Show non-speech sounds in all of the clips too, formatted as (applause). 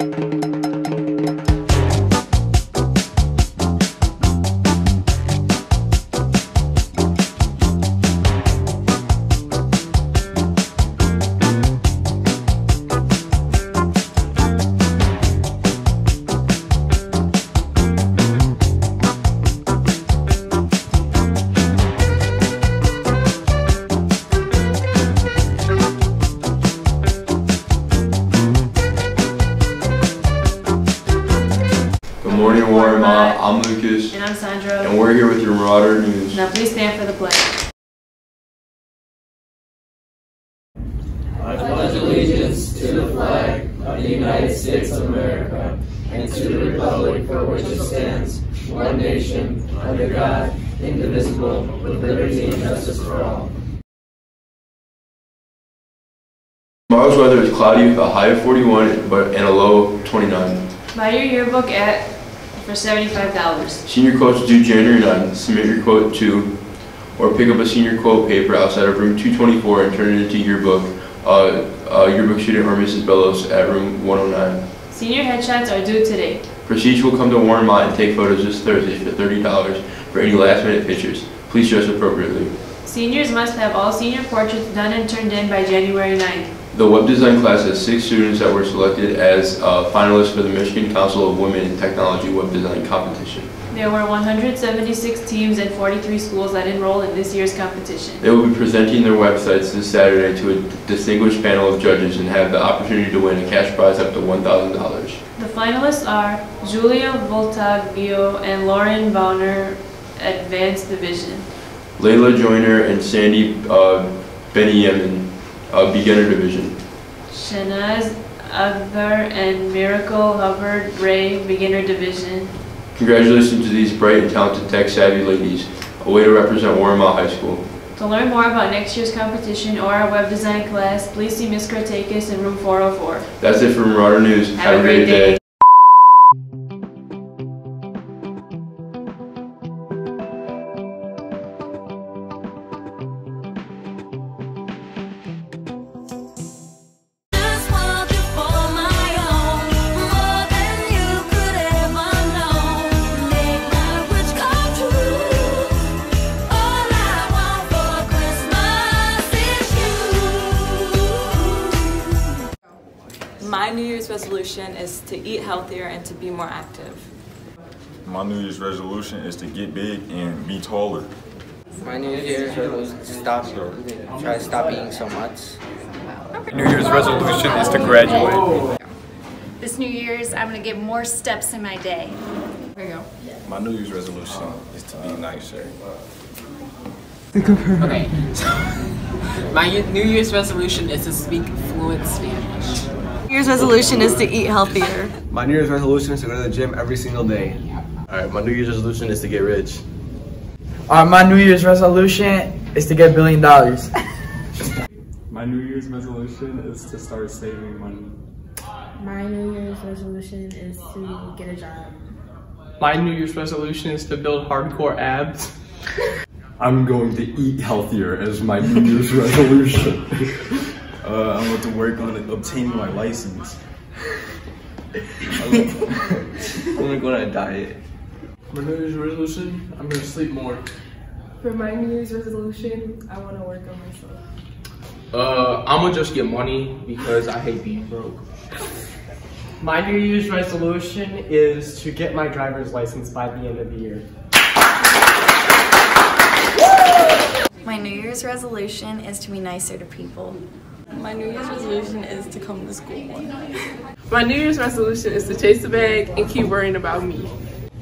Good morning, I'm Lucas, And I'm Sandra. and we're here with your Marauder News. Now please stand for the pledge. I pledge allegiance to the flag of the United States of America and to the republic for which it stands, one nation, under God, indivisible, with liberty and justice for all. Tomorrow's weather is cloudy with a high of 41 but and a low of 29. Buy your yearbook at for $75. Senior quotes due January 9. Submit your quote to or pick up a senior quote paper outside of room 224 and turn it into yearbook. Uh, uh, yearbook student or Mrs. Bellows at room 109. Senior headshots are due today. Prestige will come to Warren Mott and take photos this Thursday for $30 for any last minute pictures. Please dress appropriately. Seniors must have all senior portraits done and turned in by January 9th. The web design class has six students that were selected as uh, finalists for the Michigan Council of Women in Technology Web Design Competition. There were 176 teams and 43 schools that enrolled in this year's competition. They will be presenting their websites this Saturday to a distinguished panel of judges and have the opportunity to win a cash prize up to $1,000. The finalists are Julia Voltaggio and Lauren Bonner, Advanced Division. Layla Joyner and Sandy uh, Benyamin, uh, Beginner Division. Shanaz Akbar and Miracle Hubbard Ray, Beginner Division. Congratulations to these bright and talented tech-savvy ladies, a way to represent Warren Mott High School. To learn more about next year's competition or our web design class, please see Ms. Kratakis in room 404. That's it for Marauder News. Have a great day. Just resolution is to eat healthier and to be more active. My New Year's resolution is to get big and be taller. My New Year's resolution is to stop, try to stop eating so much. New Year's resolution is to graduate. This New Year's, I'm gonna get more steps in my day. There you go. My New Year's resolution is to be nicer. Okay, so (laughs) my New Year's resolution is to speak fluent Spanish. New Year's resolution is to eat healthier. My New Year's resolution is to go to the gym every single day. Alright, my New Year's resolution is to get rich. All right, my New Year's resolution is to get a billion dollars. (laughs) My New Year's resolution is to start saving money. My New Year's resolution is to get a job. My New Year's resolution is to build hardcore abs. (laughs) I'm going to eat healthier as my New Year's (laughs) resolution. Uh, I'm going to work on obtaining my license. I'm gonna go on a diet. My New Year's resolution, I'm gonna sleep more. For my New Year's resolution, I want to work on myself. Uh, I'm gonna just get money because I hate being broke. My New Year's resolution is to get my driver's license by the end of the year. My New Year's resolution is to be nicer to people. My New Year's resolution is to come to school one. My New Year's resolution is to chase the bag and keep worrying about me.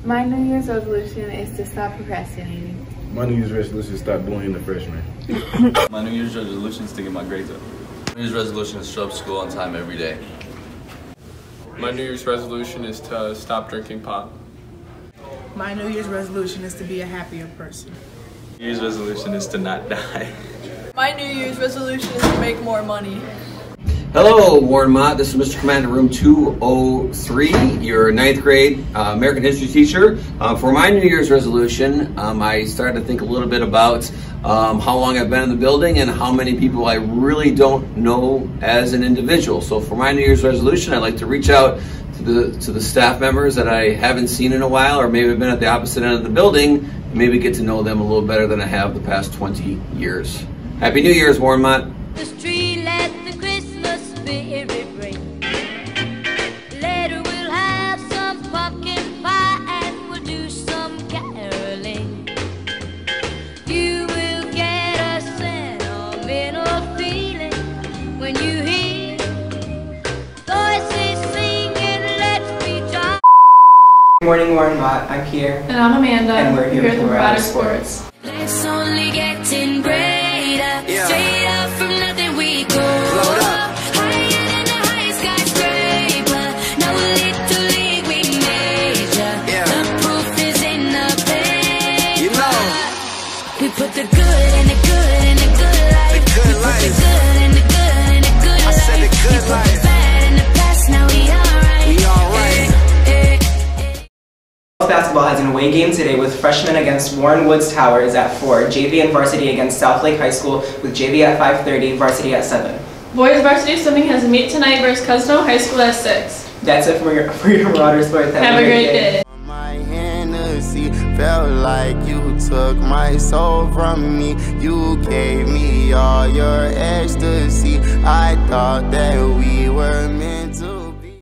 My New Year's resolution is to stop procrastinating. My New Year's resolution is to stop bullying the freshmen. (laughs) My New Year's resolution is to get my grades up. My New Year's resolution is to show up to school on time every day. My New Year's resolution is to stop drinking pop. My New Year's resolution is to be a happier person. New Year's resolution is to not die. (laughs) My New Year's resolution is to make more money. Hello, Warren Mott. This is Mr. Commander Room 203, your ninth grade uh, American history teacher. Uh, for my New Year's resolution, um, I started to think a little bit about um, how long I've been in the building and how many people I really don't know as an individual. So for my New Year's resolution, I'd like to reach out to the to the staff members that I haven't seen in a while, or maybe been at the opposite end of the building, maybe get to know them a little better than I have the past 20 years. Happy New Year's, Warren Mott. Christmas tree, let the Christmas spirit ring. Later we'll have some pumpkin pie and we'll do some caroling. You will get a sentimental feeling when you hear voices singing, let's be jolly. Good morning, Warren Mott. I'm here. And I'm Amanda. And we're here We're for the Marauder Marauder Sports. Sports. Basketball has an away game today with freshmen against Warren Woods Towers at 4, JV and varsity against South Lake High School with JV at 5.30, varsity at 7. Boys varsity swimming has a meet tonight versus Cousino High School at 6. That's it for your, (laughs) for your Marauder Sports. Have a great day. Hennessy felt like you took my soul from me. You gave me all your ecstasy. I thought that we were meant.